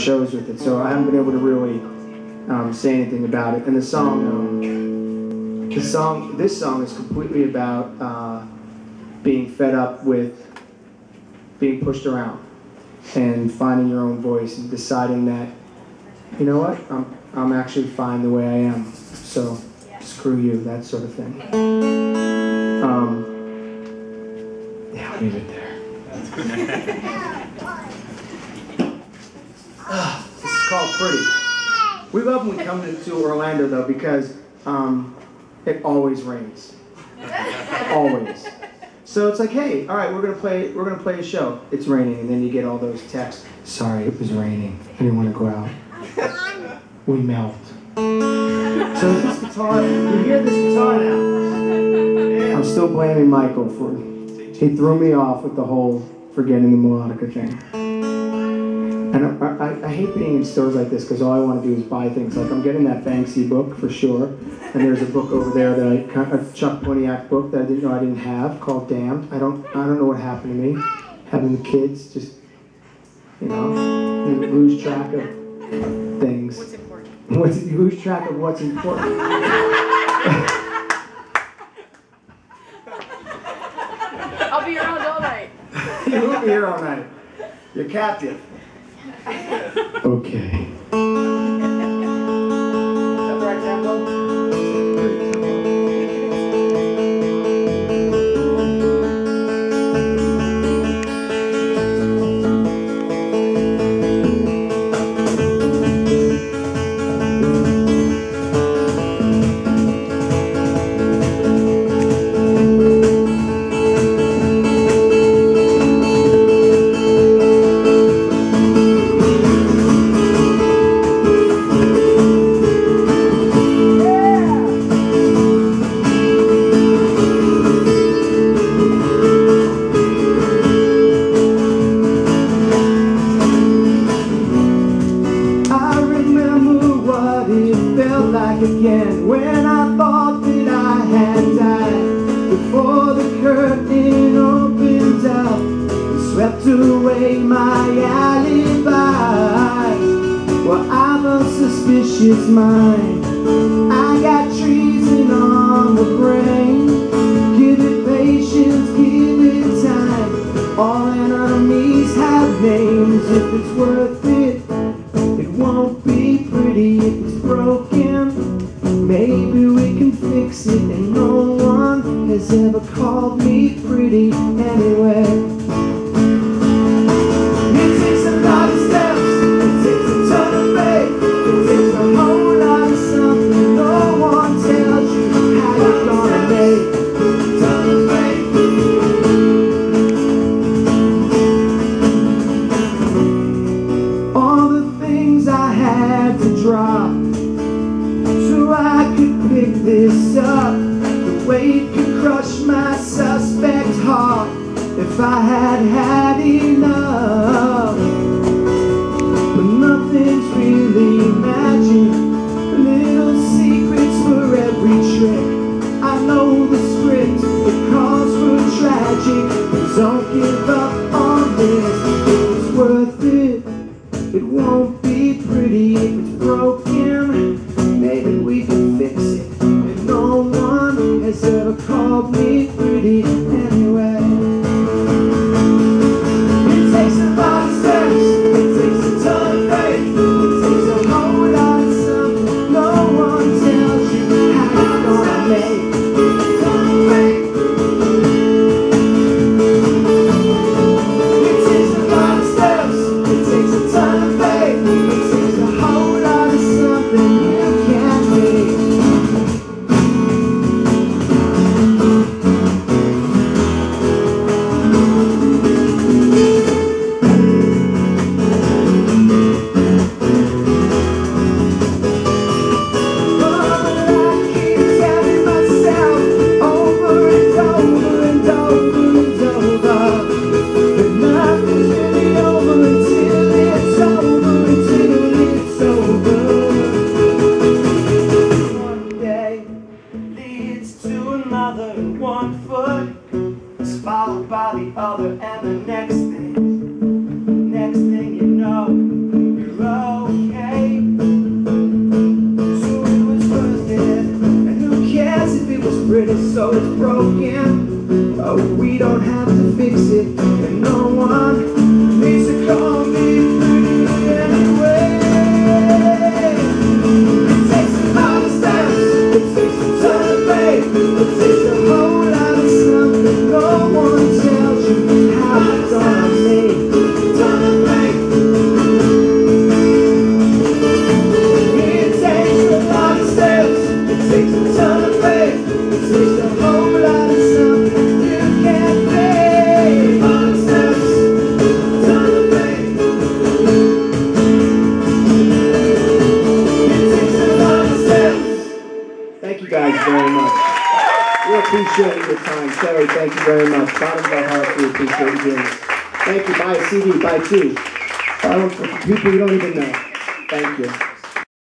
shows with it, so I haven't been able to really um, say anything about it. And the song, um, the song, this song is completely about uh, being fed up with being pushed around and finding your own voice and deciding that, you know what, I'm, I'm actually fine the way I am. So screw you, that sort of thing. Love when we come to, to Orlando though because um, it always rains. always. So it's like, hey, all right, we're gonna play. We're gonna play a show. It's raining, and then you get all those texts. Sorry, it was raining. I didn't want to go out. We melt. So this guitar, you hear this guitar now. I'm still blaming Michael for he threw me off with the whole forgetting the melodica thing. And I, hate being in stores like this because all I want to do is buy things. Like I'm getting that Banksy book for sure, and there's a book over there that I a Chuck Palahniuk book that I didn't know I didn't have called Damned. I don't I don't know what happened to me. Having the kids just you know you lose track of things. What's important? What's you lose track of what's important. I'll be around all night. you will be here all night. You're captive. Okay. it felt like again When I thought that I had died. Before the curtain opened up And swept away my alibis. Well, I'm a suspicious mind. I got treason on the brain. we can fix it And no one has ever called me pretty anyway if I had had enough. But nothing's really magic. Little secrets for every trick. I know the script, it calls for tragic. But don't give up on this. It's worth it. It won't be pretty if it's broken. one by the other and the next thing, next thing you know, you're okay. So it was and who cares if it was pretty so it's broken. but we don't have to fix it, and no one needs to call me free. appreciate your time. Terry. thank you very much. Bottom of our hearts, we appreciate you doing this. Thank you. Buy a CD, buy two. People you don't even know. Thank you.